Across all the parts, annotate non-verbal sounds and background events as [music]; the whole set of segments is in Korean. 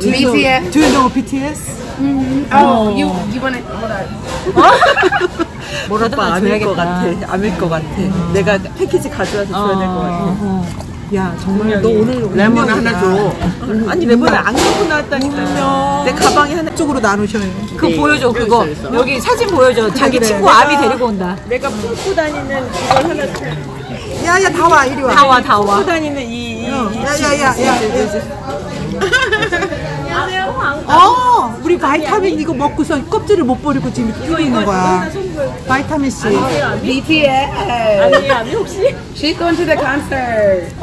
Do you know, BTS. do you know BTS? Oh, you you want it? 뭐라도 오빠 암일 것 같아. 암일 것 같아. 내가 패키지 가져와서 줘야 될 것 같아. 야 정말 너 오늘 레몬. 하나 줘. 아니 레몬을 안 갖고 나왔다니까요. 내 가방에 하나. 쪽으로 나누셔요. 그거 보여줘 그거 여기 사진 보여줘 자기 그래. 친구 아미 데리고 온다 내가 품고 다니는 이걸 하나 줘. 야야 다 와 이리 와. 다 와 다 와 품고 다니는 이, 이, 이 야야야야. [laughs] 어, 우리 바이타민 이거 먹고서 껍질을 못 버리고 지금 이거 있는 거야. 바이타민 C. BTS. 아니 아니 혹시? She's going to the concert.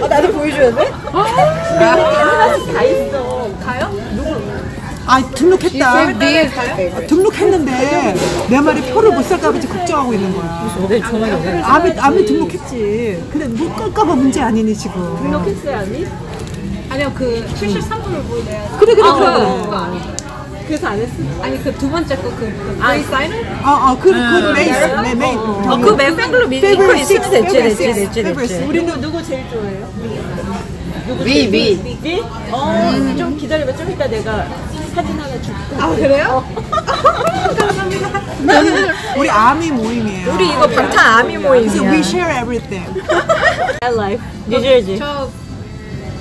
어, 나도 보여줘야 돼? 다 있어. 아 등록했다. Favorite. 등록했는데 내 말이 표를 못 살까 봐 지금 걱정하고 있는 거야. 내 전화기 암이 암이 등록했지. 근데 못 갈까 봐 문제 아니니 지금. 등록했어요 아니? 아니요 그 73분을 보내야 그래 그래 아, 그래. 그거 그래. 그래서 안 했어 아니 그 두 번째 거그 그 사인을 어어그 그 메이스 네 메이. 어그 미니 이퀄 있으면 됐지 됐지 됐지 됐지 우리는 누구 제일 좋아해요? B B. 비? 어, 좀 기다려봐. 좀 이따 내가 사진 하나 줄게. 아 그래요? [laughs] 저는 우리 아미 모임이에요. 우리 이거 방탄 아미 we 모임이야 share everything. [laughs] 라이프 뉴저지 저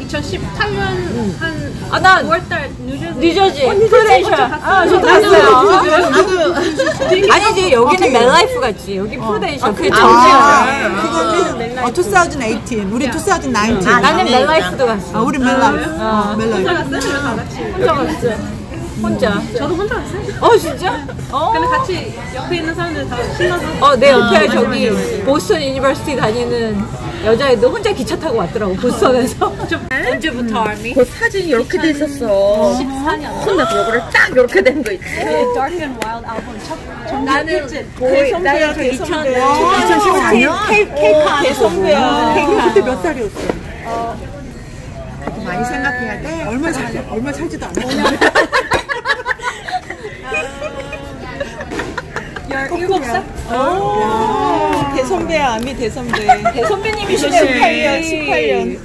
2018년 한 아나 9월달 뉴저지 뉴저지 프레이션 아저 갔어요. 아니지 여기는 멜라이프 같지. 여기 프레이션 그게 아, 정지야 그거는 어, 2018. 우리 2019. 나는 멜라이프도 갔어. 아, 우리 멜라이프. 어, 멜라이프. 혼자 갔어 혼자 저도 혼자 갔어요. 어 진짜? 어? 근데 같이 옆에 있는 사람들 다 신나서. 어, 내 옆에 저기 Boston University 다니는 여자애도 혼자 기차 타고 왔더라고, 보스턴에서. [laughs] 언제부터 아미? 그 사진이 이렇게 돼 있었어. 14년 손에 요거를 딱 이렇게 된 거 있지. 그 Dark and Wild 앨범 첫 나는 나는 그 대선배. 2014년? 케이크 대선배야. 그때 몇 살이었어? 많이 생각해야 돼. 얼마 살 얼마 살지도 않았어. 17살? 오, 대선배야, 아미 대선배. 대선배님이시네. 18년, 18년.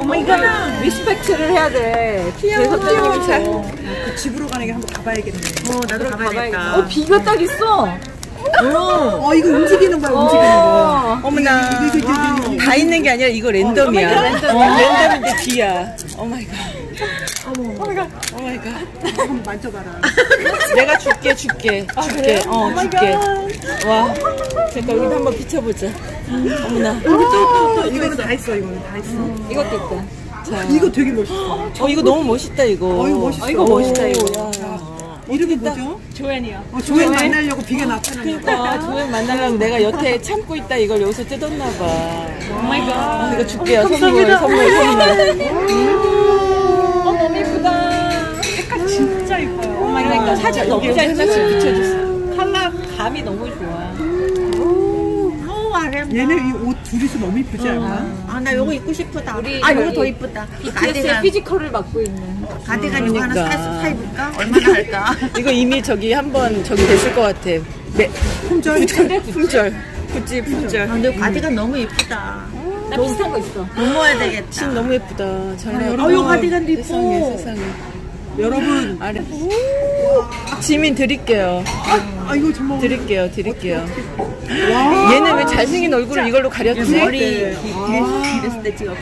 어머, 이거는 respect를 해야 돼. 대선배님이셔. 그 집으로 가는 게 한번 가봐야겠네. 어, 나도 가봐야겠다. 어, 뷔가 딱 있어. 어 이거 움직이는 거야 움직이는 거. 어. 어머나. 이거, 이거, 이거, 이거. 다 있는 게 아니라 이거 랜덤이야. 어, 랜덤인데 뷔야. Oh my God. Oh my God. 한번 만져봐라. 내가 줄게, 줄게. 줄게. 어, 줄게. 와. 잠깐, 여기 한번 비춰보자. 어머나. 여기 또, 또, 또 이거는 다 있어 이거는 다 있어. 이것도 있다. 자. 이거 되게 멋있어. 어, 이거 너무 멋있다, 이거. 어, 이거 멋있어. 이거 멋있다, 이거. 오, 야. 이름이 뭐죠? 조앤이요 어, 조앤 만나려고 뷔가 나타나는 거. 그러니까 조앤 만나려면 내가 여태 참고 있다 이걸 여기서 뜯었나 봐. Oh my God. 이거 줄게요. 선물, 선물, 선물. [laughs] 그러니까 사진 너무 잘 하나씩 비춰줬어. 칼라 감이 너무 좋아. 얘네 이 옷 둘이서 너무 이쁘지 않아? 아, 나 요거 입고 싶다. 우리 아, 요거 더 이쁘다. BTS의 가디건, 피지컬을 맡고 있는. 가디건 이거 하나 그러니까. 사, 사 입을까? 얼마나 할까? [laughs] 이거 이미 저기 한번 저기 됐을 것 같아. 네. 품절. 품절. [laughs] 구찌 품절. 아, 근데 가디건 너무 이쁘다. 나 비슷한 거 있어. 못 모아야 되겠다. 진 너무 예쁘다. 잘 나와. 여러분, 요 가디건도 이뻐. 세상에 세상에. 여러분, 아래. 지민 드릴게요. 아 이거 정말 드릴게요. 드릴게요. 와. 얘는 왜 잘생긴 얼굴을 이걸로 가렸지? 머리 뒤- 뒤- 이랬을 때 찍었고.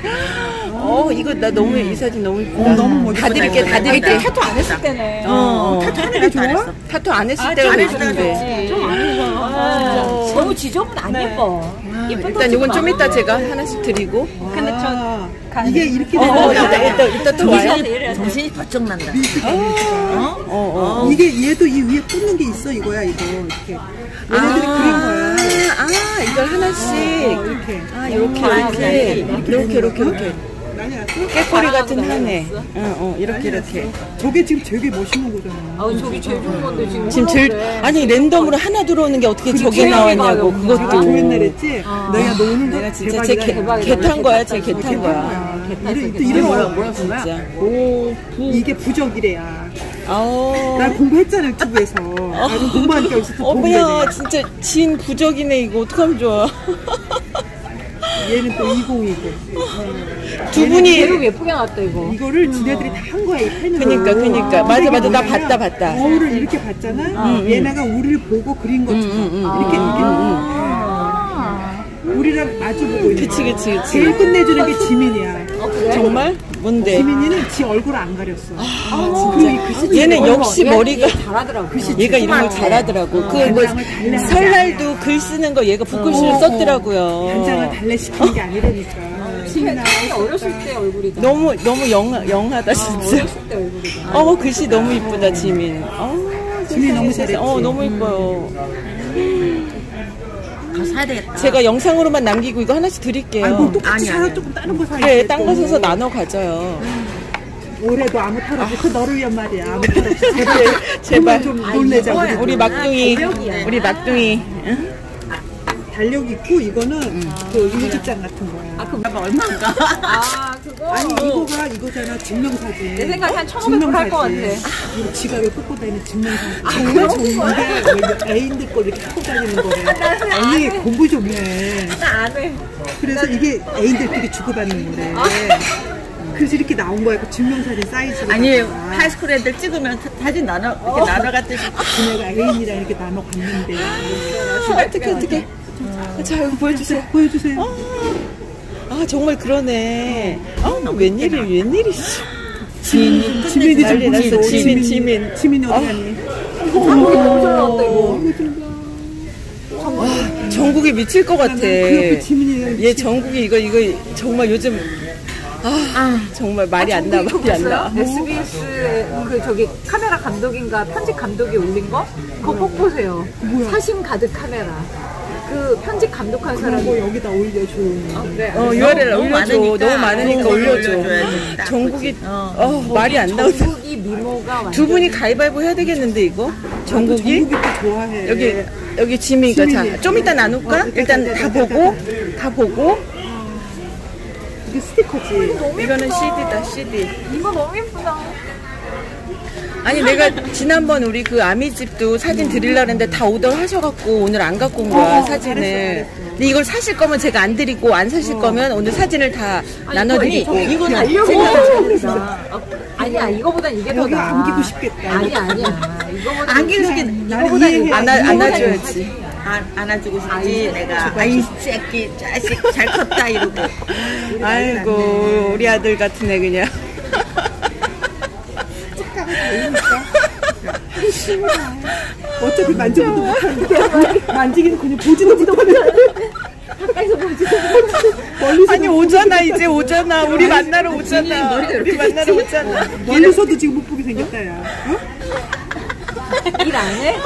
어 이거 나 너무 이 사진 너무 이쁘다. 너무. 다 드릴게 다 드릴게. 타투 안 했을 때네. 어, 타투 하는 게 좋아? 타투 안 했을 때가 더 예쁜데. 아, 너무 지저분 안 예뻐. 일단 이건 좀 이따 제가 하나씩 드리고. 근데 저 이게 이렇게 어, 되는 이따 거야. 이따 이따 또 와요. 정신이 번쩍 난다. 어, 어. 이게 얘도 이 위에 꽂는 게 있어 이거야 이거 이렇게. 얘네들이 그린 거야. 아, 이걸 하나씩. 이렇게. 아, 이렇게, 이렇게. 이렇게, 이렇게, 이렇게. 깨꼬리 같은 하네. 어, 어, 이렇게, 이렇게. 저게 지금 되게 멋있는 거잖아. 아, 저기 제일 좋은 건데 지금. 지금 제일, 아니, 랜덤으로 하나 들어오는 게 어떻게 저게 나왔냐고, 그것도. 조연날 했지? 내가 너 오늘도 내가 진짜 제 개, 대박이다. 개탄 거야, 제개탄 거야. 이름, 또 이름 뭐야? 뭐야? 진짜. 이게 부적이래야. 아우. 나 공부했잖아 유튜브에서. 나도 공부하니까 여기서 또 되네. 어머야, 진짜 진 부적이네, 이거. 어떡하면 좋아. [laughs] 얘는 또 2020. 두 분이 계속 예쁘게 나왔다 이거. 이거를 지네들이 다 한 거야 이 펜으로. 그니까 그니까 맞아 맞아 나 봤다 봤다. 거울을 이렇게 봤잖아. 얘네가 우리를 보고 그린 것처럼 이렇게 이렇게 우리랑 마주 보고 있는. 그치 그치 그치. 제일 끝내주는 게 지민이야. 정말? 뭔데? 지민이는 지 얼굴 안 가렸어. 얘는 역시 머리가 잘하더라고. 얘가 이런 거 잘하더라고. 그뭐 설날도 글 쓰는 거 얘가 붓글씨를 썼더라고요. 단장을 달래시키는 게 아니라니까. 지민아. 어렸을 때 얼굴이다. 너무 너무 영 영하다 진짜. 어렸을 때 얼굴이다. 어 글씨 너무 이쁘다 지민. 어, 지민이 너무 잘했지. 어 너무 이뻐요. 가 사야 되겠다. 제가 영상으로만 남기고 이거 하나씩 드릴게요. 아니 뭐 똑같이 아니, 사서 아니. 조금 다른 거 사야 그래 딴거 사서 나눠 가져요. 올해도 아무 탈 없이 그 너를 위한 말이야. 아무 탈 없이 [laughs] 제발 제발. 좀 놀래자. 우리. 우리 막둥이 우리 막둥이. 응? 달력 있고 이거는 그 일기장 같은 거야. 봐봐 얼마인가? 아 그거. 아니 이거가 이거잖아 증명사진. 내 생각에 한 1,500불 할 것 같아. 이거 지갑에 꽂고 다니는 증명사진. 정말 좋은데 왜 애인들 거 이렇게 갖고 다니는 거래. 언니 [laughs] 공부 좀 해. 나 안 해. 그래서 이게 애인들끼리 주고받는 거래. 그래서 이렇게 나온 거야. 그 증명사진 사이즈가. 아니 high school 애들 찍으면 사- 사진 나눠 이렇게 나눠 갖듯이 그녀가 애인이랑 이렇게 나눠 갖는데. 어떻게 어떻게. 자 이거 보여주세요. 보여주세요. 아 정말 그러네. 아 웬일이 웬일이. 지민이 좀 난리 났어. 지민, 지민. 지민이 어디 가니? 너무 잘 나왔다 이거. 전국이 미칠 것 같아. 그얘 전국이 이거 이거 정말 요즘 아, 정말 말이 안 나, 말이 안 나. SBS 그 저기 카메라 감독인가 편집 감독이 올린 거? 그거 꼭 보세요. 사심 가득 카메라. 그 편집 감독한 사람이 뭐 여기다 올려줘. 어, URL 너무 올려줘. 많으니까. 너무 많으니까 너무 올려줘. 올려줘야지. 딱 전국이 어, 말이 안 나오죠. 전국이 미모가 완전 두 분이 가위바위보 해야 되겠는데 이거? 전국이? 전국이 또 좋아해. 여기 여기 지미가 자, 지민이. 좀 이따 나눌까? 어, 일단 일단, 다 일단, 보고 다 보고 이게 스티커지. 이거는 CD다 CD. 이거 너무 예쁘다. 아니 내가 지난번 우리 그 아미집도 사진 드리려 했는데 다 오더 하셔갖고 오늘 안 갖고 온 거야 어, 사진을. 잘했어, 근데 이걸 사실 거면 제가 안 드리고 안 사실 거면 오늘 사진을 다 나눠드리고. 이거 달려고 어, 아니야 이거보단 이게 더 나아. 안기고 싶겠다. 아니야 아니야. 이거보다 안기고 싶게 나는 이해해. 안아. 안아줘야지. 안, 안아주고 싶지 내가 아이 새끼 자식 잘 컸다 이러고 아이고 우리 아들 같은 애 그냥. [laughs] 어차피 만져보도 못하는데 만지기는 그냥 보지도 못하고 아니 오잖아 이제 오잖아. 우리 만나러 오잖아. 우리 만나러 오잖아. 멀리서도 지금 못 보게 생겼다 야. 어? 일안 해?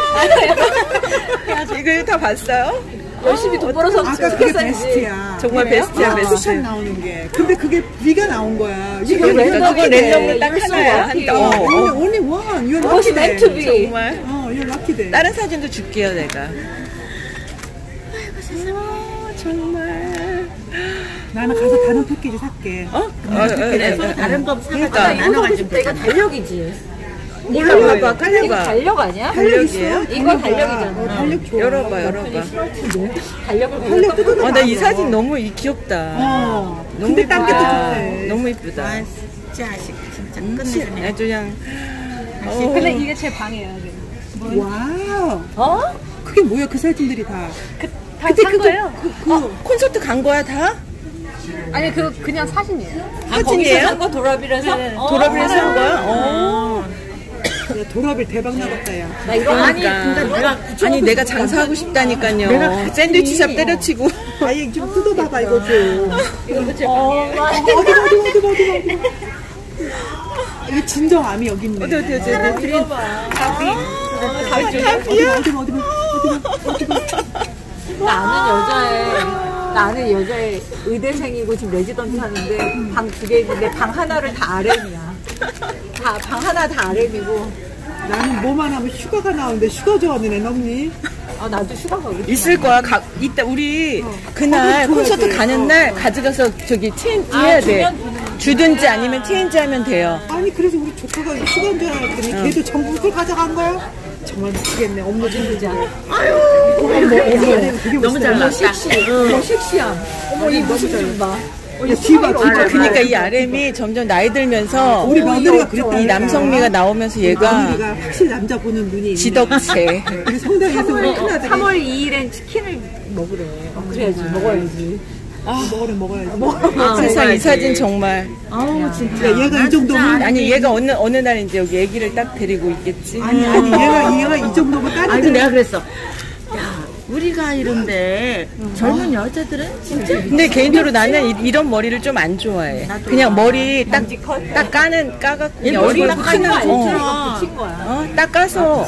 이거 다 봤어요? 열심히 돈 벌어서 아까 그게 베스트야. 정말 베스트야 아, 베스트 쿠션 나오는 게. 근데 그게 B가 나온 거야. 이게 그러니까 그거 랜덤으로 딱 하나야 lucky. 한다 어, only, 어. only one. You're lucky meant to be. 정말 어, you're lucky day. 다른 사진도 줄게요 내가 아이고 세상에 정말 나는 가서 다른 패키지 살게. 어? 어, 어, 어, 그래서 어. 다른 거 사갖고 그러니까. 나눠가지고 내가 달력이지. 올라봐봐 이거 깔려봐 달력 아니야? 달력이에요? 이거 달력이잖아. 어, 달력 좋아. 열어봐 열어봐 달력을 달력 뜯어서 아나 이. 사진 너무 이 귀엽다 어. 너무 근데 딴게또 이쁘다 좋대. 너무 이쁘다 아 자식 진짜 끝내주네 아주 그냥 근데 이게 제 방이에요. Wow. 어? 그게 뭐야 그 사진들이 다. 다산 거예요? 그, 콘서트 간 거야 다? 아니 그 그냥 사진이에요. 사진이에요? 산거 도라비라서? 어, 도라비를 산 거야? 어. 야, 도라빌 대박 나갔다 야. 나 이거 아니 그러니까. 아니 내가 장사하고 싶다니까요. 샌드위치샵 때려치고. 아예 좀 뜯어봐봐 이거 좀. 어, 어디 어디 어디 어디 어디 어디. 이게 진정암이 여기 있네. 어디 어디 어디 어디? 그린 어디 어디 어디 어디 나는 여자애 나는 여자애 의대생이고 지금 레지던트 하는데 방 두 개 있는데 방 하나를 다 RM이야. 다 방 하나 다 RM이고 나는 뭐만 하면 슈가가 나오는데 슈가 좋아하는 애는 없니? 아 나도 슈가가 우리 있을 거야. 가, 이따 우리 그날 거기 줘야 콘서트 돼. 가는 어, 날 가져가서 저기 change 아, 해야 돼. 주든지 아니면 change 하면 돼요. 아니 그래서 우리 조카가 슈가인 줄 알았더니 걔도 정국을 가져간 거야? 정말 미치겠네. 업무 힘들지 않아? 아유 너무 잘났다. 어, 섹시함. 어머, 이 모습 좀 봐. 야 뒤봐. 뒤봐 그러니까 이 RM이 점점 나이 들면서 우리 며느리가 그랬다. 이 남성미가 나오면서 얘가 며느리가 확실히 남자 보는 눈이 있네. 지덕체. [laughs] 우리 성당에서 우리 큰아들이 3월 2일엔 치킨을 먹으래. 어, 그래야지, 먹어야지. 먹으래 먹어야지 세상 이 사진 정말. 야 얘가 이 정도면 아니 얘가 어느 어느 날 이제 여기 아기를 딱 데리고 있겠지. 아니 아니 얘가 얘가 이 정도면 다른 아니 내가 그랬어. 야 우리가 이런데 젊은 여자들은 진짜 근데 개인적으로 나는 이, 런 머리를 좀 안 좋아해. 그냥 머리 딱, 딱 까는, 까갖고. 그냥 얼굴 딱 크는, 까는 거 어, 붙인 거야. 어, 딱 까서.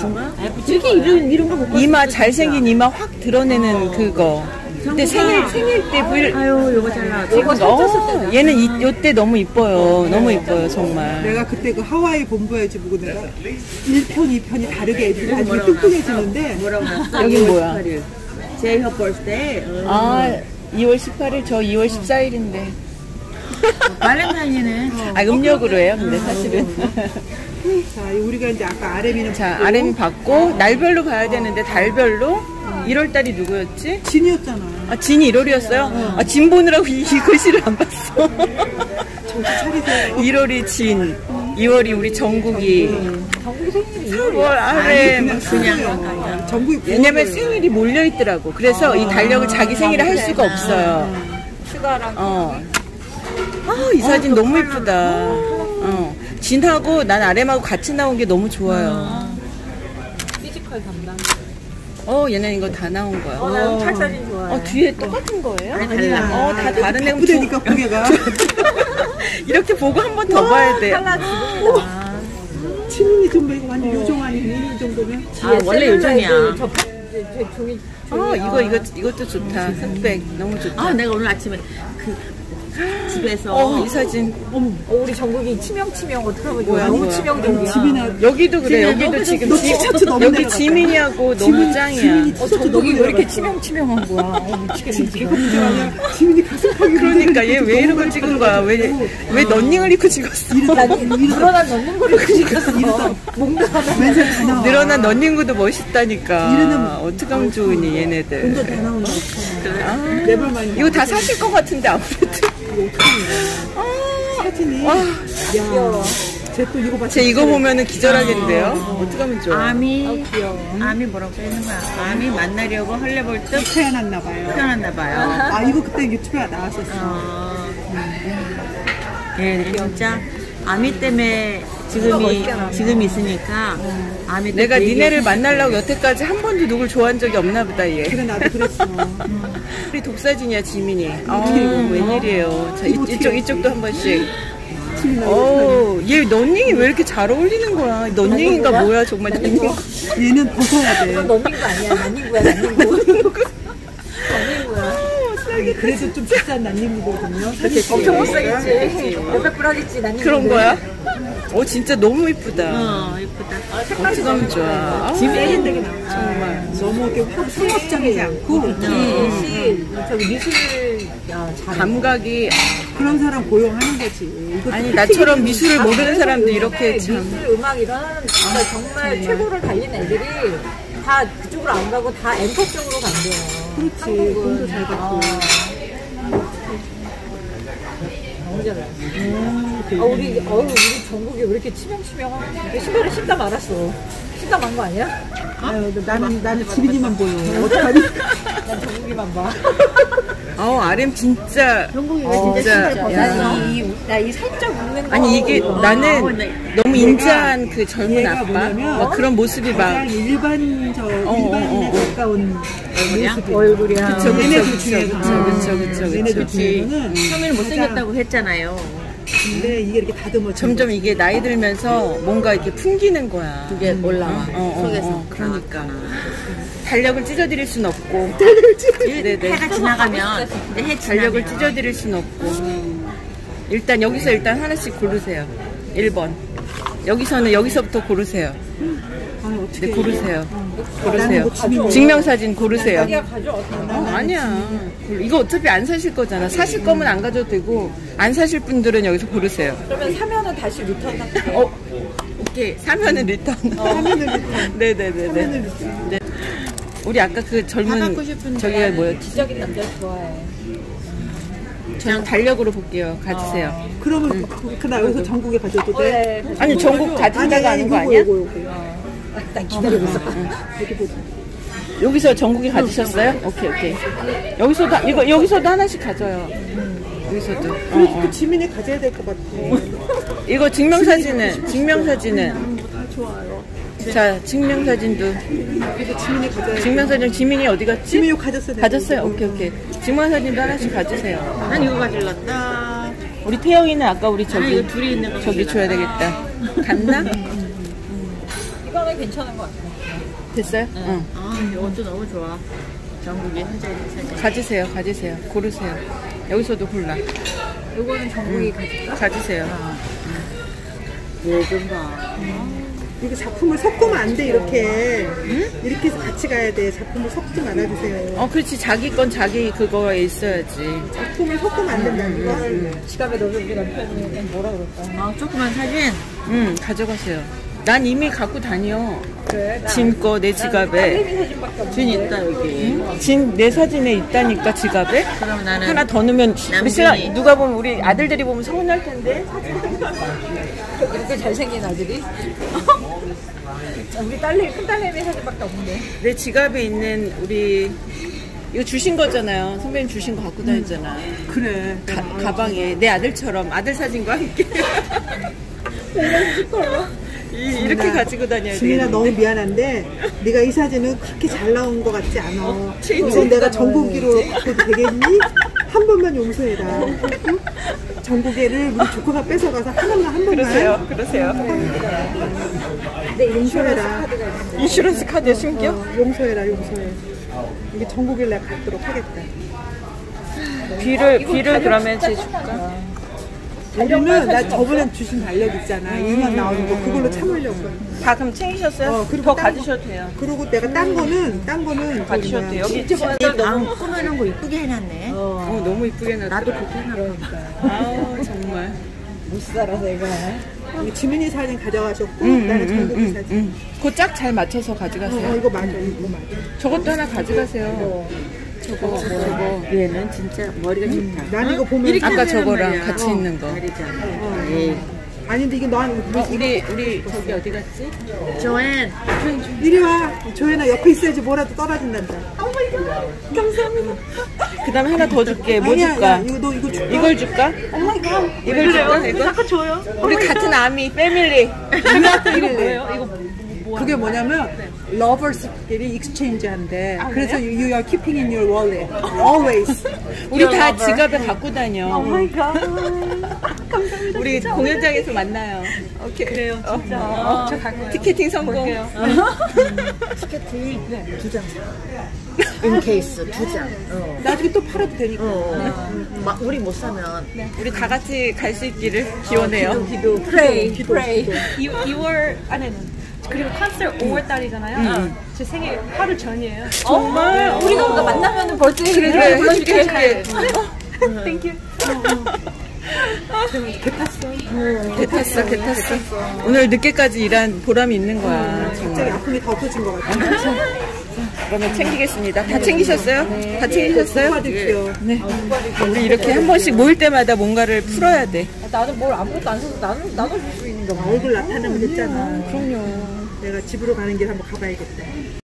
이렇게 이런 이런 거못 이마, 잘생긴 이마 확 드러내는 그거. 근데 생일, 생일 때 브이를. 아유 요거 잘 나왔다. 이거 때. 얘는 이, 요때 너무 이뻐요. 너무 이뻐요, 정말. 내가 그때 그 하와이 본부에지 보고 내가 1편, 2편이 다르게 애들이 나중에 뚱뚱해지는데 여긴 뭐야? 제 her birthday. 아, 2월 18일, 저 2월 14일인데. 발렌타인이네. 아, 음력으로 해요, 근데 사실은. 자 우리가 이제 아까 RM이는 자, RM 받고, 날별로 가야 되는데, 달별로? 1월 달이 누구였지? 진이었잖아 아, 진이 1월이었어요? 아, 진 보느라고 이, 이 글씨를 안 봤어. 정신 차리세요 1월이 진, 2월이 우리 정국이, 정국이 생일이 3월 RM. 그냥 정국이 왜냐면 생일이 몰려 있더라고. 그래서 이 달력을 자기 생일에 할 수가 없어요. 슈가랑 어. 아, 이 사진 너무 예쁘다. 어. 진하고 난 RM하고 같이 나온 게 너무 좋아요. 피지컬 담당. 어, 얘는 이거 다 나온 거야. 어, 나 찰사진 좋아해. 어, 뒤에 똑같은 거예요? 아니야 어, 다 다른 애 예쁘다니까 고개가 [laughs] 이렇게 보고 한 번 더 봐야 돼. 치민이 좀 이거 완전 요정 아니니 이 정도면 아 원래 요정이야. 저 종이. 어, 이거, 이거, 이것도 좋다. 흑백. 너무 좋다. 아 내가 오늘 아침에 그 집에서 어, 이 사진. 어, 우리 정국이 치명치명 어떡하면. 뭐야, 너무 뭐야. 치명적이야. 집이나 여기도 그래. 여기도 지금 너 지- 티셔츠 너무 여기. 지민이하고 너무 짱이야. 어, 정국이 왜 이렇게. 치명치명한 거야. 어, 미치겠네, 지민이 가슴팍이 그러니까 얘 왜 이런 걸 찍은 거야? 왜, 왜 런닝을 입고 찍었어? 늘어난 그니까 몽둥하면 맨살 다 나와 늘어난 런닝구도 멋있다니까. 이래는 어떡하면 좋으니, 얘네들. 혼자 다 나온다 아, 레벨만 이거 다 사실 것 같은데, 아무래도. 사진이 와, 귀여워. 쟤또 이거 봐 쟤 이거 보면은 기절하겠는데요? 어떡하면 좋아. 암이 귀여워. 암이 뭐라고 써있는 거야? 아미 만나려고 헐레벌떡 태어났나 봐요 태어났나 봐요. 아 이거 그때 유튜브에 나왔었어 어. 예, 진짜 아미 때문에 지금이 지금 있으니까 아미 내가 니네를 만나려고 여태까지 한 번도 누굴 좋아한 적이 없나 보다, 얘. 그래 나도 그랬어 [laughs] 우리 독사진이야, 지민이. 아, 웬일이에요. 자, 이, 이쪽, 이쪽도 한 번씩. 어, 얘 런닝이 왜 이렇게 잘 어울리는 거야? 런닝인가 뭐야, 정말 런닝. 얘는 벗어야 돼거 아니야. 난닝구야, 난닝구. 난닝구야. 아니, 그래도 좀 비싼 난닝구거든요 엄청 못 사겠지. 몇백 불 하겠지, 난닝구. 그런 거야? 어, 진짜 너무 이쁘다. 어 이쁘다. 어떡하면 좋아. 아, 세련되게 나와 정말. 너무 이렇게 확 상업적이지 않고 시, 저기 미술, 야, 잘해. 감각이 그런 사람 고용하는 거지. 아니 나처럼 미술을 모르는 사람도 이렇게 참 미술, 음악 이런 하는 진짜 정말. 최고를 달린 애들이 다 그쪽으로 안 가고 다 앵커 쪽으로 간대요. 그렇지. 돈도 잘 받고 너무 잘해. 아, 우리, 어우, 우리 전국이 왜 이렇게 치명치명하는 신발을 신다 말았어. 신다 만 거 아니야? 아유 나는 나는 지민이만 보여 어떡하니 [laughs] 난 전국이만 봐. 어 RM 진짜 진짜 야. 나이, 나이 살짝 웃는 거. 아니 이게 나는 너무 인자한 그 젊은 아빠 뭐냐면 막 그런 모습이 막 가장 일반 저 일반인에 어, 어. 가까운 모습이 얼굴이야. 그쵸 그쵸 얘네들 그쵸 중에 그쵸 그쵸. 그쵸 그쵸 얘네들 그쵸 중에는 처음에는 못생겼다고 했잖아요. 근데 이게 이렇게 다듬어 점점 이게 나이 들면서 뭔가 이렇게 풍기는 거야. 그게 올라와 어, 어, 속에서. 어, 그러니까. 달력을 찢어드릴 순 없고. [laughs] 네네 해가 지나가면 근데 해 달력을 지나면 찢어드릴 순 없고. 일단 여기서 일단 하나씩 고르세요. 1번. 여기서는 여기서부터 고르세요 아유 네, 고르세요. 나는 고르세요. 뭐 증명사진 고르세요. 어떻게 어, 아니야. 이거 어차피 안 사실 거잖아. 사실 거면 안 가져도 되고, 안 사실 분들은 여기서 고르세요. 그러면 사면은 다시 return 할게요. 어, 오케이. 사면은 return. 사면은 return. [laughs] 네네네네. 네. 우리 아까 그 젊은. 저기가 뭐였지? 지적인 남자 좋아해. 저는 달력으로 볼게요. 가지세요. 그러면 그- 그날 여기서 정국이 가져도 돼? 네. 아니, 정국 가진다고 하는 거 아니야? 요거, 요거, 나 기다리고 있어. 이렇게. 여기서 전국에 가지셨어요? 오케이, 오케이. 여기서도, 이거, 여기서도 하나씩 가져요. 여기서도. 어, 어. 그 지민이 가져야 될 것 같아. [laughs] 이거 증명사진은, 증명사진은. 자, 증명사진도. 이거 지민이 가져야 돼. 증명사진 지민이 어디 갔지? 지민이 이거 가졌어. 내가. 가졌어요? 오케이, 오케이. 증명사진도 하나씩 가지세요. 난 이거 가질렀다. 우리 태영이는 아까 우리 아, 저기, 이거 둘이 있는 거 저기 줘야 되겠다. 갔나? [laughs] 이거는 괜찮은 것 같아. 됐어요? 응. 아, 이것도 너무 좋아. 전국에 현재 사진. 가지세요, 가지세요. 고르세요. 여기서도 골라. 이거는 전국이 가질까? 가지세요. 예쁜가. 이거 작품을 섞으면 안 돼, 이렇게. 이렇게 해서 같이 가야 돼. 작품을 섞지 말아주세요. 어, 그렇지. 자기 건 자기 그거에 있어야지. 작품을 섞으면 안 된다니까. 지갑에 넣으면 우리 남편이 뭐라 그럴까? 아, 조그만 사진. 응, 가져가세요. 난 이미 갖고 다녀. 그래. 진거내 지갑에. 진 있다, 여기. 진내 사진에 있다니까 지갑에. 그럼 나는. 하나 더 넣으면. 신랑 누가 보면 우리 아들들이 보면 서운할 텐데. 이렇게 잘생긴 아들이? [laughs] 우리 딸내미, 큰 딸내미 사진밖에 없는데. 내 지갑에 있는 우리 이거 주신 거잖아요. 선배님 주신 거 갖고 다녔잖아. 그래. 가, 가방에 내 아들처럼 아들 사진과 함께. [laughs] 이, 이렇게 가지고 다녀야 돼. 지민아 너무 미안한데 네가 이 사진은 그렇게 잘 나온 것 같지 않아. change. 이건 내가 정국이로 바꿔도 되겠니? 한 번만 용서해라. 응? 정국이를 우리 조카가 뺏어가서 하나만 한 번만 그러세요. 그러세요. 내 insurance 용서해라. insurance 카드에 숨겨? 어, 용서해라 용서해. 이게 정국이 내가 갖도록 하겠다. 뷔를 뷔를 그러면 제 줄까? 우리는 나 저번에 주신 달력 있잖아. 2만 나오는 거 그걸로 참으려고. 다 그럼 챙기셨어요? 어, 그리고 더딴 가지셔도 돼요. 그리고 내가 딴 거는 딴 거는 가지셔도 돼요. 여기 진짜 방 꾸며놓은 거 이쁘게 해놨네. 어, 너무 이쁘게 놨다. 나도 그렇게 해놔. 아우 정말. 못 살아, 내가. 우리 지민이 사진 가져가셨고 응, 나는 응, 전국이 응, 사진. 응. 그짝 잘 맞춰서 어, 가져가세요. 이거 맞아, 이거 맞아. 저것도 하나 가져가세요. 저거 저거. 얘는 진짜 머리가 좋다. 난 이거 보면 아까 저거랑. 같이 어, 있는 거. 예. 아니 근데 이게 너 어, 우리 우리 저기 어디 갔지? 조앤, 이리 와. 조연아 옆에 있어야지 뭐라도 떨어진단다. 그 다음에 하나 더 줄게. 뭐 아니야, 줄까? 야, 이거 너 이거 줄까? 이걸 줄까? 이걸 줄까? 이거? 아까 줘요. 우리 같은 아미 family. [laughs] 이거 뭐예요? 이거 그게 뭐냐면 lovers끼리 exchange 한대. 그래서 you are keeping in your wallet always. [laughs] 우리 다 지갑에 갖고 다녀. [laughs] 우리 공연장에서 만나요. 오케이. 그래요, 진짜. 어, 어. 티켓팅 성공. [laughs] 티켓팅 두장 In case 두 장. 어. 나중에 또 팔아도 되니까. 어. 마- 우리 못 사면 우리 다 같이 갈 수 있기를 기원해요. 기도 pray, pray. 2월 안에는 그리고 콘서트 5월 달이잖아요. 제 생일 하루 전이에요. 정말 우리가 뭔가 만나면은 벌써 그래, 그래, 해줄게, 해줄게. Thank you. 계 탔어, 계 탔어. 오늘 늦게까지 일한 보람이 있는 거야. 갑자기 아픔이 더 없어진 것 같아. 그러면 챙기겠습니다. 다 챙기셨어요? 다 챙기셨어요? 네. 우리 이렇게 한 번씩 모일 때마다 뭔가를 풀어야 돼. 나는 뭘 아무것도 안 사서 나는 나눠줄 수 있는 거. 얼굴 나타나면 됐잖아. 그럼요. 내가 집으로 가는 길 한번 가봐야겠다.